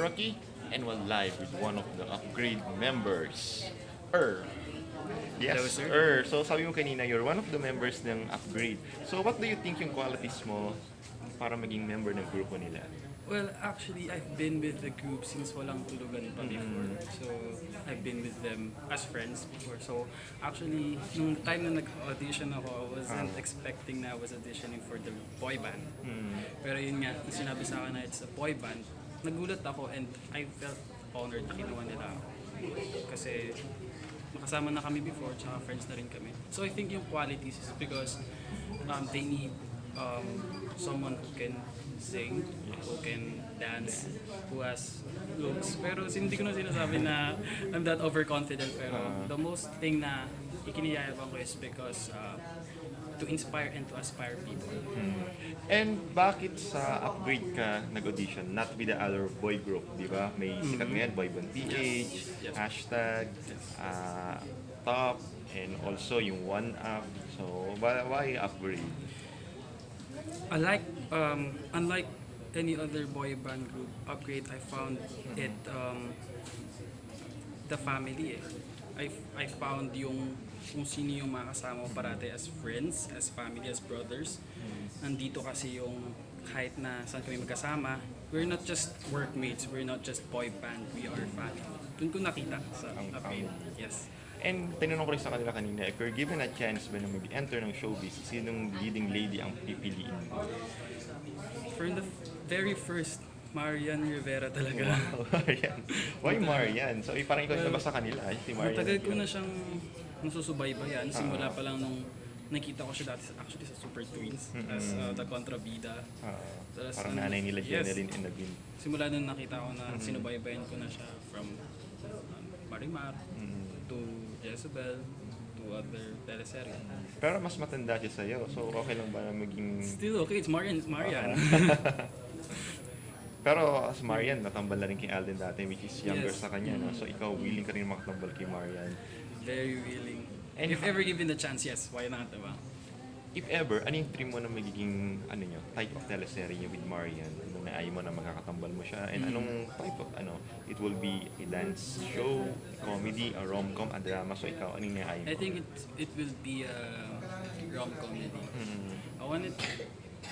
Rocky, and we're live with one of the upgrade members, Er. Yes, Hello, sir. Er. So sabi mo kanina, you're one of the members ng upgrade. So what do you think yung qualities mo para maging member ng grupo nila? Well, actually, I've been with the group since walang tulugan pa before. So, I've been with them as friends before. So, actually, nung time na nag-audition ako, I wasn't expecting na I was auditioning for the boy band. Pero yun nga, sinabi sa akin na it's a boy band, nagulat ako and I felt honored na kinuha nila ako. Kasi makasama na kami before, tsaka friends na rin kami. So I think yung qualities is because um, they need um, someone who can sing, who can dance, who has looks. Pero hindi ko na sinasabi na I'm that overconfident. Pero the most thing na ikiniyayabang ko is because uh, to inspire and to aspire people. And bakit sa upgrade ka nag-audition, not with the other boy group, di ba? May sikat ngayon, Boy Band PH, Yes. hashtag, ah, top, and also yung one up. So, why, why upgrade? Unlike um, unlike any other boy band group, Upgrade, I found it um, the family. Eh. I I found yung kung sino yung mga kasama ko parate as friends, as family, as brothers. Nandito kasi yung kahit na saan kami magkasama, we're not just workmates, we're not just boy band, we are family. Doon ko nakita sa Ang family. Yes. And tinanong ko rin sa kanila kanina, if you're given a chance ba na mag-enter ng showbiz, sinong leading lady ang pipiliin mo? From the very first, Marian Rivera talaga. Marian. Why Marian? So, eh, parang ikaw yung labas sa kanila, eh, si Marian. Matagal ko na siyang nasusubaybayan. Simula pa lang nung nakita ko siya dati actually sa Super Twins as uh, the kontrabida. Ah, Tapos, parang ano, nanay nila yes. Jeneline and Navin. Simula nung nakita ko na sinubaybayan ko na siya from um, Marimar to Jezebel to other teleserye. Pero mas matanda siya sa'yo, so okay lang ba na maging... Still okay, it's Marian, it's Marian. Pero as Marian, natambal na rin kay Alden dati, which is younger Yes. sa kanya, no? So ikaw, willing ka rin makatambal kay Marian. Very willing. And If ever given the chance, yes, why not, diba? If ever, ano yung dream mo na magiging, ano nyo, type of teleserye nyo with Marian? Ano na ayaw mo na makakatambal mo siya? And anong type of, ano, it will be a dance show, comedy, a rom-com, a drama. So ikaw, ano yung ayaw mo? I think it it will be a rom comedy. Mm. I want it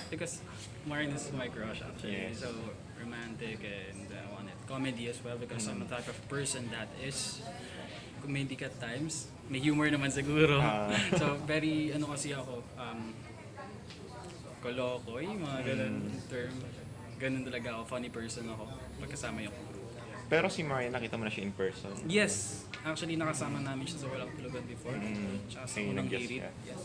because Marian is my crush actually. Yes. So romantic and I want it comedy as well because I'm the type of person that is comedic at times. May humor naman siguro. Ah. so very ano kasi ako um kolokoy, mga ganun term. Ganun talaga ako, funny person ako pagkasama yung group. Pero si Marian, nakita mo na siya in person? Yes, actually nakasama namin siya sa Walang Tulugan before. Mm. Tsaka sa Ayun, unang nag-guest hirit. ka. Yes.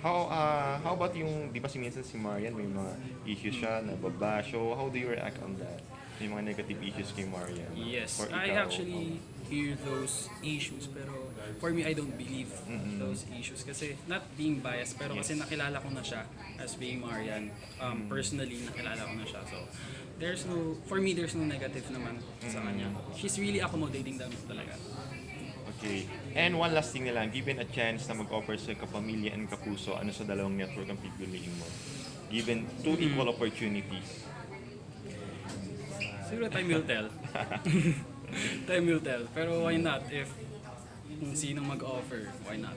How uh, how about yung, di ba si minsan si Marian, may mga issues siya, nababa. So how do you react on that? May mga negative issues kay Marian? Yes, Or I ikaw? actually hear those issues pero for me I don't believe those issues kasi not being biased pero kasi Yes. nakilala ko na siya as being Marian um, personally nakilala ko na siya so there's no for me there's no negative naman sa kanya she's really accommodating them talaga Okay. And one last thing na lang, given a chance na mag-offer sa kapamilya and kapuso, ano sa dalawang network ang pipiliin mo? Given two Mm-hmm. equal opportunities. siguro time will tell time will tell pero why not if kung sinong mag-offer why not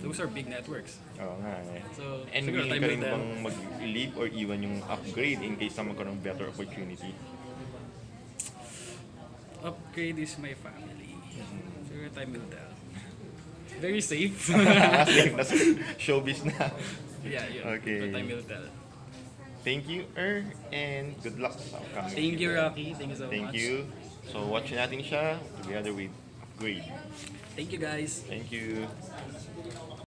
those are big networks Oo nga eh. so And siguro willing time ka will rin tell bang mag-leave or iwan yung upgrade in case na magkaroon ng better opportunity? upgrade is my family siguro time will tell very safe Kasi nasa showbiz na. Yeah, yun. Okay. But time will tell. Thank you, Er, and good luck sa upcoming Thank you, event. Rocky. Thank you so Thank much. you. So, watch natin siya together with Upgrade. Thank you, guys. Thank you.